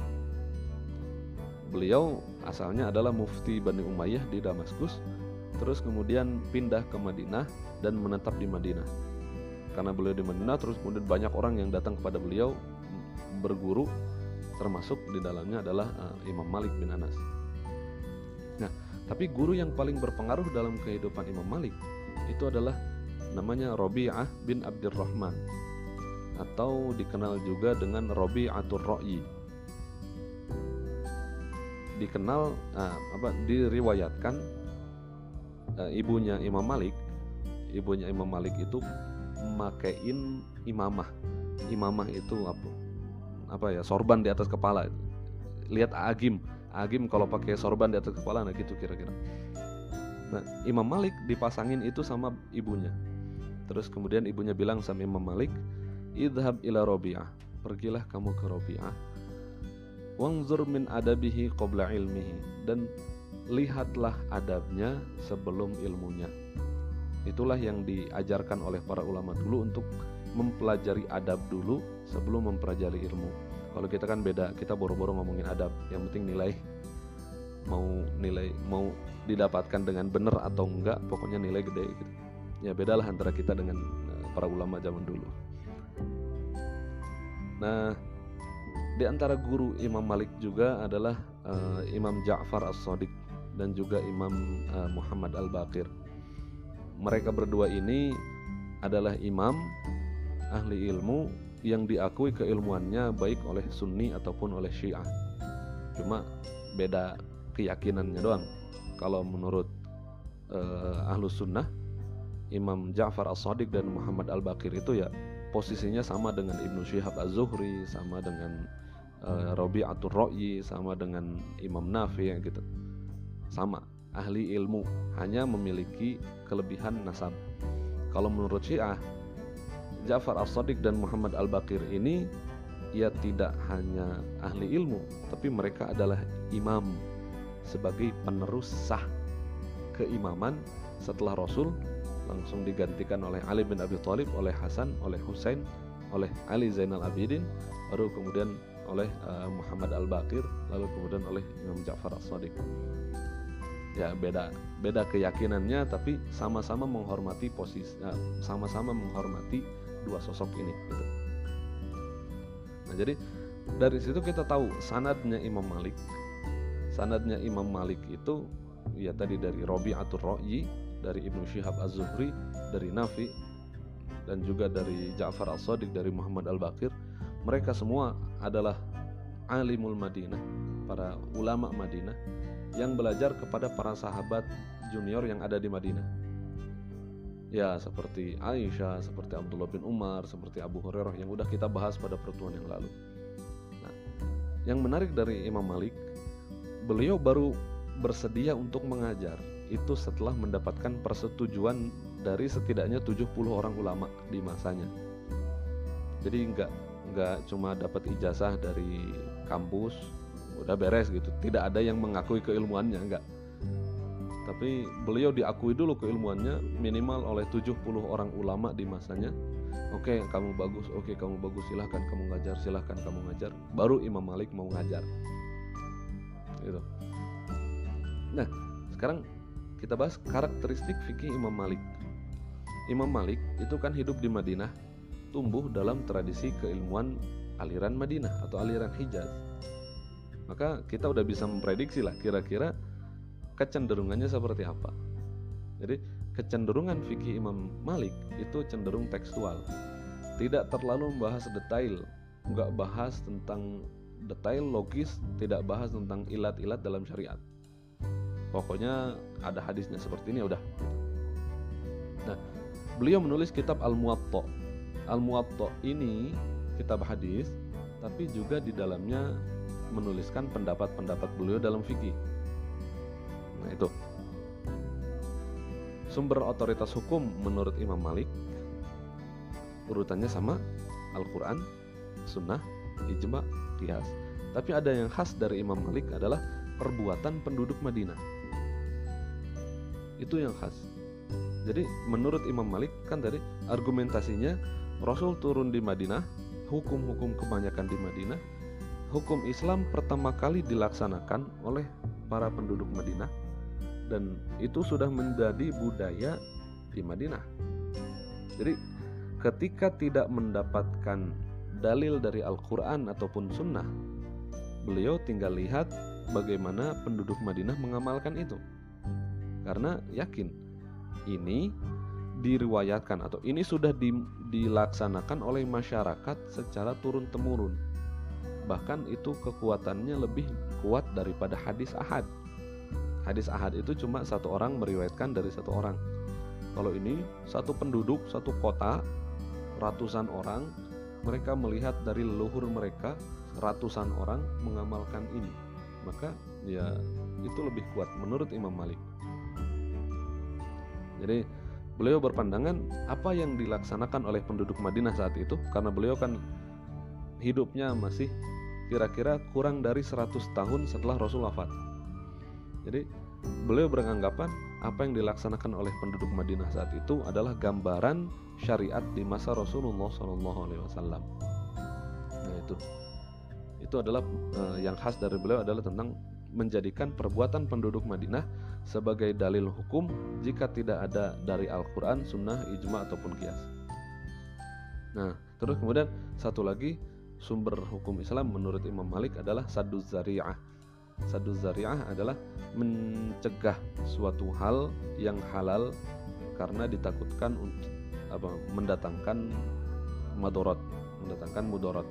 beliau asalnya adalah mufti Bani Umayyah di Damaskus terus kemudian pindah ke Madinah dan menetap di Madinah karena beliau di Madinah terus kemudian banyak orang yang datang kepada beliau berguru termasuk di dalamnya adalah uh, Imam Malik bin Anas. Nah tapi guru yang paling berpengaruh dalam kehidupan Imam Malik itu adalah namanya Robi'ah bin Abdurrahman atau dikenal juga dengan Robi'atul Ro'yi dikenal uh, apa diriwayatkan uh, ibunya Imam Malik ibunya Imam Malik itu makein imamah. Imamah itu apa apa ya sorban di atas kepala lihat agim. Agim kalau pakai sorban di atas kepala nah gitu kira-kira. Nah Imam Malik dipasangin itu sama ibunya. Terus kemudian ibunya bilang sama Imam Malik idhab ila Robi'ah. Pergilah kamu ke Robi'ah. Wangzur min adabihi qabla ilmihi. Dan lihatlah adabnya sebelum ilmunya. Itulah yang diajarkan oleh para ulama dulu untuk mempelajari adab dulu sebelum mempelajari ilmu. Kalau kita kan beda, kita boro-boro ngomongin adab, yang penting nilai mau nilai mau didapatkan dengan benar atau enggak, pokoknya nilai gede gitu. Ya bedalah antara kita dengan eh, para ulama zaman dulu. Nah, di antara guru Imam Malik juga adalah uh, Imam Ja'far As-Sadiq dan juga Imam uh, Muhammad Al-Baqir. Mereka berdua ini adalah imam ahli ilmu yang diakui keilmuannya baik oleh Sunni ataupun oleh Syiah. Cuma beda keyakinannya doang. Kalau menurut uh, Ahlus Sunnah, Imam Ja'far As-Sadiq dan Muhammad Al-Bakir itu ya posisinya sama dengan Ibnu Syihab Az-Zuhri, sama dengan uh, Rabi'atul Ra'yi, sama dengan Imam Nafi gitu. Sama, ahli ilmu, hanya memiliki kelebihan nasab. Kalau menurut Syiah, Ja'far As-Sadiq dan Muhammad Al-Bakir ini ia tidak hanya ahli ilmu, tapi mereka adalah imam sebagai penerus sah keimaman setelah Rasul langsung digantikan oleh Ali bin Abi Thalib, oleh Hasan, oleh Husain, oleh Ali Zainal Abidin, baru kemudian oleh uh, Muhammad Al-Bakir, lalu kemudian oleh Imam Ja'far As-Sadiq. Ya beda beda keyakinannya tapi sama-sama menghormati posisi ya, sama-sama menghormati dua sosok ini gitu. Nah, jadi dari situ kita tahu sanadnya Imam Malik. Sanadnya Imam Malik itu ya tadi dari Robi'atul Ro'yi, dari Ibnu Syihab Az-Zuhri, dari Nafi dan juga dari Ja'far As-Sadiq dari Muhammad Al-Bakir. Mereka semua adalah alimul Madinah, para ulama Madinah yang belajar kepada para sahabat junior yang ada di Madinah. Ya, seperti Aisyah, seperti Abdullah bin Umar, seperti Abu Hurairah yang udah kita bahas pada pertemuan yang lalu. Nah, yang menarik dari Imam Malik, beliau baru bersedia untuk mengajar itu setelah mendapatkan persetujuan dari setidaknya 70 orang ulama di masanya. Jadi nggak nggak cuma dapat ijazah dari kampus udah beres gitu tidak ada yang mengakui keilmuannya enggak tapi beliau diakui dulu keilmuannya minimal oleh 70 orang ulama di masanya. Oke okay, kamu bagus oke okay, kamu bagus silahkan kamu ngajar silahkan kamu ngajar. Baru Imam Malik mau ngajar. Gitu. Nah sekarang kita bahas karakteristik fikih Imam Malik. Imam Malik itu kan hidup di Madinah tumbuh dalam tradisi keilmuan aliran Madinah atau aliran Hijaz. Maka kita udah bisa memprediksi lah kira-kira kecenderungannya seperti apa. Jadi kecenderungan fikih Imam Malik itu cenderung tekstual, tidak terlalu membahas detail, nggak bahas tentang detail logis, tidak bahas tentang ilat-ilat dalam syariat. Pokoknya ada hadisnya seperti ini ya udah. Nah, beliau menulis kitab Al-Muwatta. Al-Muwatta ini kitab hadis, tapi juga di dalamnya menuliskan pendapat-pendapat beliau dalam fikih. Nah, itu. Sumber otoritas hukum menurut Imam Malik urutannya sama Al-Qur'an, Sunnah, Ijma, Qiyas. Tapi ada yang khas dari Imam Malik adalah perbuatan penduduk Madinah. Itu yang khas. Jadi menurut Imam Malik kan tadi argumentasinya Rasul turun di Madinah, hukum-hukum kebanyakan di Madinah, hukum Islam pertama kali dilaksanakan oleh para penduduk Madinah dan itu sudah menjadi budaya di Madinah. Jadi ketika tidak mendapatkan dalil dari Al-Quran ataupun Sunnah, beliau tinggal lihat bagaimana penduduk Madinah mengamalkan itu. Karena yakin ini diriwayatkan atau ini sudah di, dilaksanakan oleh masyarakat secara turun temurun bahkan itu kekuatannya lebih kuat daripada hadis ahad hadis ahad itu cuma satu orang meriwayatkan dari satu orang. Kalau ini satu penduduk satu kota ratusan orang mereka melihat dari leluhur mereka ratusan orang mengamalkan ini. Maka ya itu lebih kuat menurut Imam Malik. Jadi beliau berpandangan apa yang dilaksanakan oleh penduduk Madinah saat itu? Karena beliau kan hidupnya masih kira-kira kurang dari 100 tahun setelah Rasul wafat. Jadi beliau beranggapan apa yang dilaksanakan oleh penduduk Madinah saat itu adalah gambaran syariat di masa Rasulullah SAW. Nah itu, itu adalah uh, yang khas dari beliau adalah tentang menjadikan perbuatan penduduk Madinah sebagai dalil hukum jika tidak ada dari Al-Quran, Sunnah, Ijma ataupun Kias. Nah, terus kemudian satu lagi sumber hukum Islam menurut Imam Malik adalah sadu zari'ah. Sadu zari'ah adalah mencegah suatu hal yang halal karena ditakutkan untuk apa mendatangkan madorot mendatangkan mudorot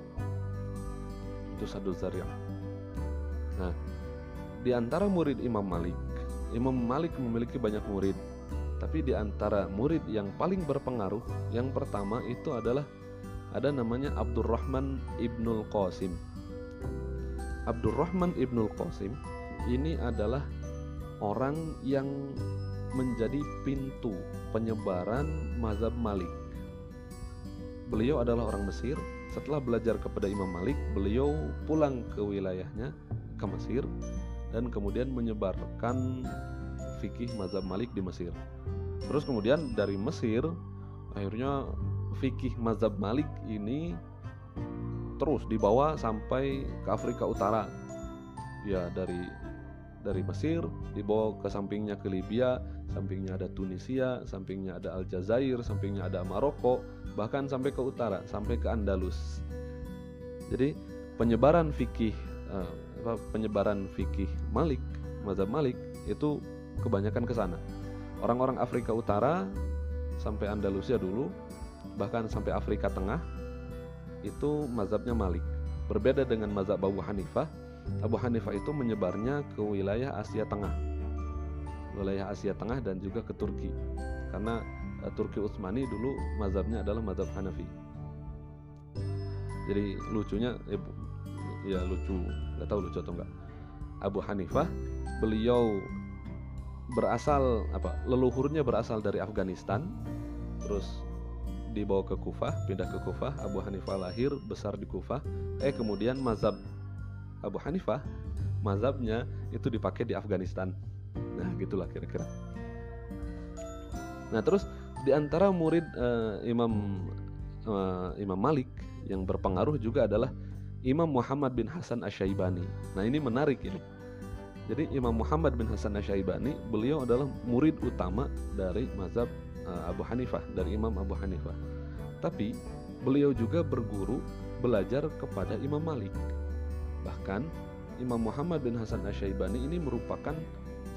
itu sadu zariah. Nah di antara murid Imam Malik Imam Malik memiliki banyak murid tapi di antara murid yang paling berpengaruh yang pertama itu adalah ada namanya Abdurrahman Ibnul Qasim Abdurrahman Ibnul Qasim ini adalah orang yang menjadi pintu penyebaran mazhab Malik. Beliau adalah orang Mesir. Setelah belajar kepada Imam Malik, beliau pulang ke wilayahnya ke Mesir dan kemudian menyebarkan fikih mazhab Malik di Mesir. Terus kemudian dari Mesir akhirnya fikih mazhab Malik ini terus dibawa sampai ke Afrika Utara. Ya dari dari Mesir dibawa ke sampingnya ke Libya, sampingnya ada Tunisia, sampingnya ada Aljazair, sampingnya ada Maroko, bahkan sampai ke utara, sampai ke Andalus. Jadi penyebaran fikih uh, penyebaran fikih Malik, mazhab Malik itu kebanyakan ke sana. Orang-orang Afrika Utara sampai Andalusia dulu, bahkan sampai Afrika Tengah itu mazhabnya Malik. Berbeda dengan mazhab Abu Hanifah Abu Hanifah itu menyebarnya ke wilayah Asia Tengah. Wilayah Asia Tengah dan juga ke Turki. Karena uh, Turki Utsmani dulu mazhabnya adalah mazhab Hanafi. Jadi lucunya eh, ya lucu nggak tahu lucu atau enggak Abu Hanifah beliau berasal apa leluhurnya berasal dari Afghanistan. Terus dibawa ke Kufah pindah ke Kufah Abu Hanifah lahir besar di Kufah. Eh kemudian mazhab Abu Hanifah mazhabnya itu dipakai di Afghanistan. Nah gitulah kira-kira. Nah terus di antara murid uh, Imam uh, Imam Malik yang berpengaruh juga adalah Imam Muhammad bin Hasan Asyaibani nah ini menarik ini. Jadi Imam Muhammad bin Hasan Asyaibani beliau adalah murid utama dari mazhab uh, Abu Hanifah dari Imam Abu Hanifah tapi beliau juga berguru belajar kepada Imam Malik Bahkan Imam Muhammad bin Hasan Asyaibani ini merupakan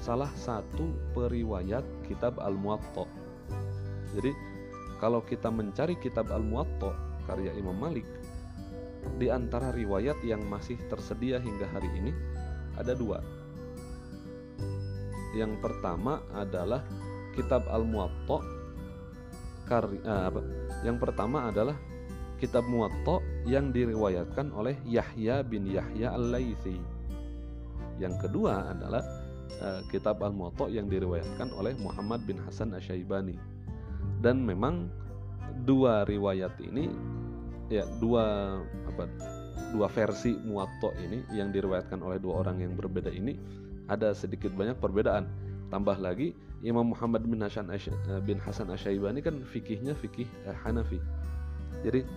salah satu periwayat kitab Al-Muwatta. Jadi kalau kita mencari kitab Al-Muwatta karya Imam Malik di antara riwayat yang masih tersedia hingga hari ini ada dua. Yang pertama adalah kitab Al-Muwatta karya eh, apa? Yang pertama adalah kitab Muwatta yang diriwayatkan oleh Yahya bin Yahya Al-Laitsi. Yang kedua adalah uh, kitab Al-Muwatta yang diriwayatkan oleh Muhammad bin Hasan Asyaibani. Dan memang dua riwayat ini ya dua apa dua versi Muwatta ini yang diriwayatkan oleh dua orang yang berbeda ini ada sedikit banyak perbedaan. Tambah lagi Imam Muhammad bin Hasan eh, bin Hasan Asyaibani kan fikihnya fikih eh, Hanafi. Jadi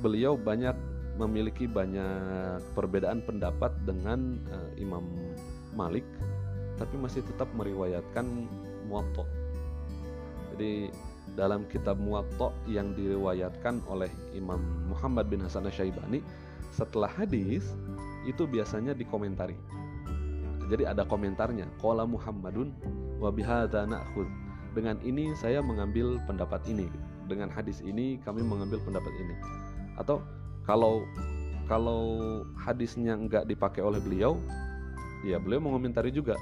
beliau banyak memiliki banyak perbedaan pendapat dengan uh, Imam Malik tapi masih tetap meriwayatkan Muwatta. Jadi dalam kitab Muwatta yang diriwayatkan oleh Imam Muhammad bin Hasan Asyaibani setelah hadis itu biasanya dikomentari. Jadi ada komentarnya, qala Muhammadun wa bihadza na'khudz. Dengan ini saya mengambil pendapat ini. Dengan hadis ini kami mengambil pendapat ini atau kalau kalau hadisnya nggak dipakai oleh beliau ya beliau mengomentari juga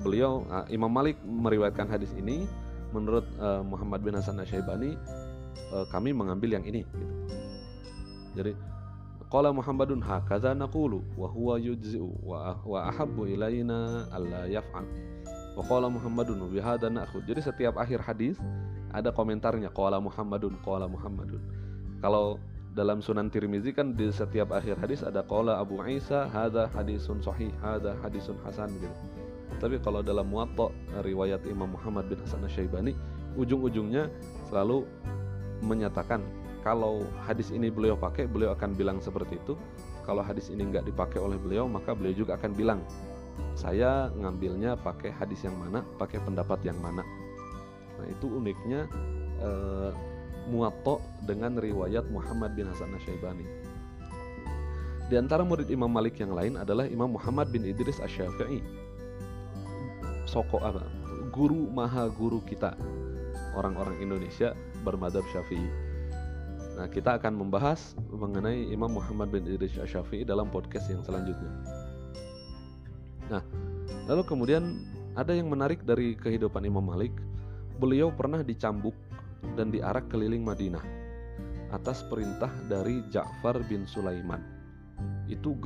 beliau uh, Imam Malik meriwayatkan hadis ini menurut uh, Muhammad bin Hasan Asyaibani uh, kami mengambil yang ini gitu. jadi Qala Muhammadun hakaza naqulu wa huwa yujzi'u wa wa ahabbu ilaina alla yaf'al. Wa qala Muhammadun bi hadza na'khud. Jadi setiap akhir hadis ada komentarnya qala Muhammadun qala Muhammadun. Kalau dalam Sunan Tirmizi kan di setiap akhir hadis ada qala Abu Isa hadza hadisun sahih, hadza hadisun hasan gitu. Tapi kalau dalam Muwatta riwayat Imam Muhammad bin Hasan Asy-Syaibani ujung-ujungnya selalu menyatakan kalau hadis ini beliau pakai, beliau akan bilang seperti itu. Kalau hadis ini nggak dipakai oleh beliau, maka beliau juga akan bilang, saya ngambilnya pakai hadis yang mana, pakai pendapat yang mana. Nah itu uniknya eh, Muwatta dengan riwayat Muhammad bin Hasan Asyaibani. Di antara murid Imam Malik yang lain adalah Imam Muhammad bin Idris Asyafi'i. Soko apa? Guru maha guru kita. orang-orang Indonesia bermadhab Syafi'i. Nah, kita akan membahas mengenai Imam Muhammad bin Idris Syafi'i dalam podcast yang selanjutnya. Nah, lalu kemudian ada yang menarik dari kehidupan Imam Malik. Beliau pernah dicambuk dan diarak keliling Madinah atas perintah dari Ja'far bin Sulaiman. Itu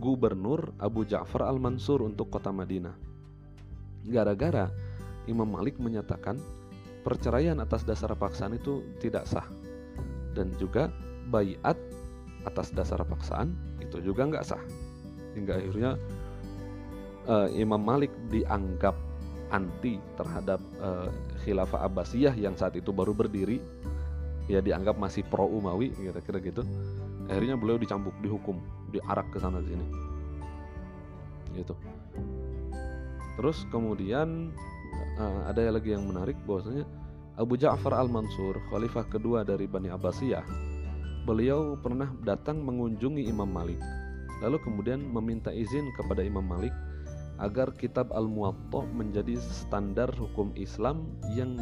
gubernur Abu Ja'far al-Mansur untuk kota Madinah. Gara-gara Imam Malik menyatakan perceraian atas dasar paksaan itu tidak sah dan juga bayat atas dasar paksaan itu juga nggak sah. Hingga akhirnya uh, Imam Malik dianggap anti terhadap uh, khilafah Abbasiyah yang saat itu baru berdiri. Ya dianggap masih pro Umawi kira-kira gitu. Akhirnya beliau dicambuk dihukum diarak ke sana sini. Gitu. Terus kemudian uh, ada lagi yang menarik bahwasanya Abu Ja'far al-Mansur, khalifah kedua dari Bani Abbasiyah, beliau pernah datang mengunjungi Imam Malik. Lalu kemudian meminta izin kepada Imam Malik agar kitab Al-Muwatta menjadi standar hukum Islam yang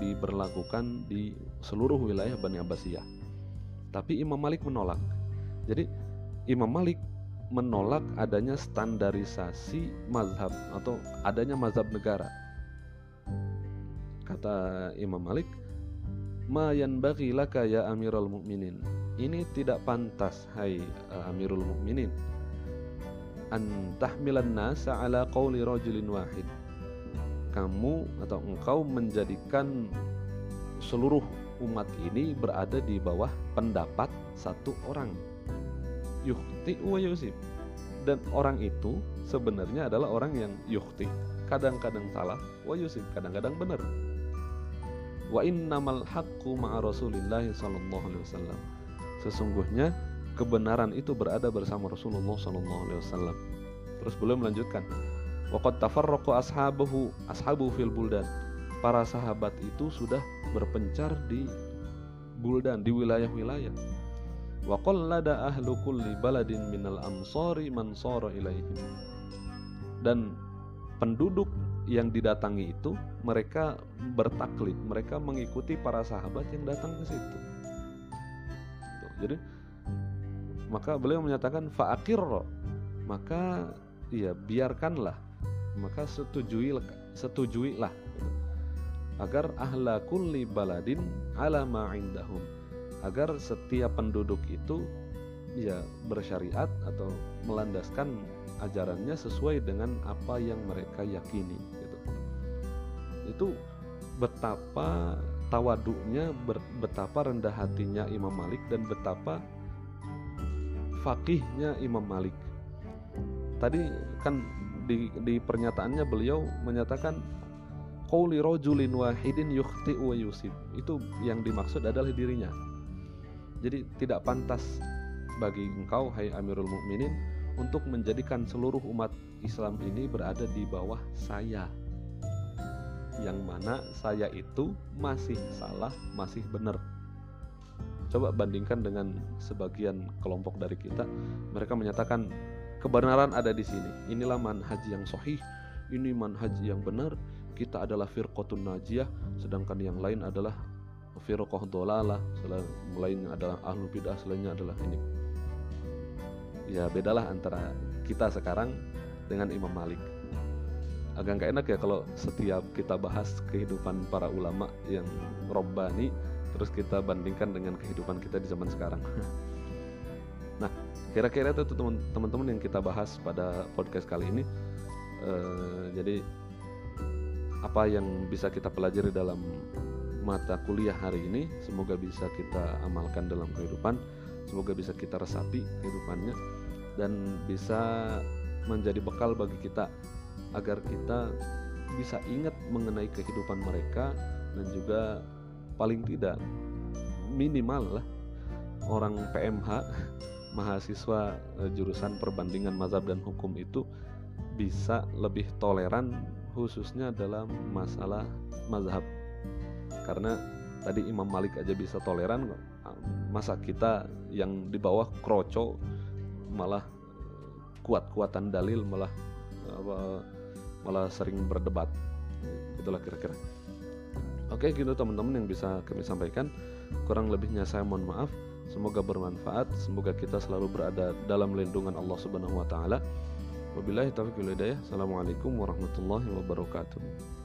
diberlakukan di seluruh wilayah Bani Abbasiyah. Tapi Imam Malik menolak. Jadi Imam Malik menolak adanya standarisasi mazhab atau adanya mazhab negara Kata Imam Malik, "Ma yanbaghi laka ya Amirul Mukminin." Ini tidak pantas hai uh, Amirul Mukminin. An tahmilan nasa ala qawli rajulin wahid. Kamu atau engkau menjadikan seluruh umat ini berada di bawah pendapat satu orang. Yukhti wa yusib. Dan orang itu sebenarnya adalah orang yang yukhti, kadang-kadang salah, wa yusib, kadang-kadang benar wa innamal haqqu ma'a Rasulillah sallallahu alaihi wasallam. Sesungguhnya kebenaran itu berada bersama Rasulullah sallallahu alaihi wasallam. Terus beliau melanjutkan, qad tafarraqu ashabuhu ashabu fil buldan. Para sahabat itu sudah berpencar di buldan, di wilayah-wilayah. Wa qallada ahlu kulli baladin minal amsari man sara ilaihim. Dan penduduk yang didatangi itu mereka bertaklid, mereka mengikuti para sahabat yang datang ke situ. Jadi maka beliau menyatakan faakir maka ya biarkanlah. Maka setujui setujuilah agar ahla kulli baladin ala ma indahum. Agar setiap penduduk itu ya bersyariat atau melandaskan ajarannya sesuai dengan apa yang mereka yakini. gitu. Itu betapa tawaduknya, betapa rendah hatinya Imam Malik dan betapa fakihnya Imam Malik. Tadi kan di, di pernyataannya beliau menyatakan qauli rajulin wahidin yukhti wa yusib. Itu yang dimaksud adalah dirinya. Jadi tidak pantas bagi engkau hai Amirul Mukminin untuk menjadikan seluruh umat Islam ini berada di bawah saya yang mana saya itu masih salah, masih benar. Coba bandingkan dengan sebagian kelompok dari kita, mereka menyatakan kebenaran ada di sini. Inilah manhaj yang sahih, ini manhaj yang benar. Kita adalah firqotun najiyah, sedangkan yang lain adalah firqoh dolalah, lainnya adalah ahlu bidah, selainnya adalah ini. Ya bedalah antara kita sekarang dengan Imam Malik agak nggak enak ya kalau setiap kita bahas kehidupan para ulama yang robbani terus kita bandingkan dengan kehidupan kita di zaman sekarang. nah, kira-kira itu teman-teman yang kita bahas pada podcast kali ini. Uh, jadi apa yang bisa kita pelajari dalam mata kuliah hari ini semoga bisa kita amalkan dalam kehidupan semoga bisa kita resapi kehidupannya dan bisa menjadi bekal bagi kita agar kita bisa ingat mengenai kehidupan mereka dan juga paling tidak minimal lah orang PMH mahasiswa eh, jurusan perbandingan mazhab dan hukum itu bisa lebih toleran khususnya dalam masalah mazhab. Karena tadi Imam Malik aja bisa toleran masa kita yang di bawah kroco malah kuat-kuatan dalil malah apa malah sering berdebat. Itulah kira-kira. Oke gitu teman-teman yang bisa kami sampaikan. Kurang lebihnya saya mohon maaf. Semoga bermanfaat. Semoga kita selalu berada dalam lindungan Allah Subhanahu wa taala. Wabillahi taufiq hidayah. Assalamualaikum warahmatullahi wabarakatuh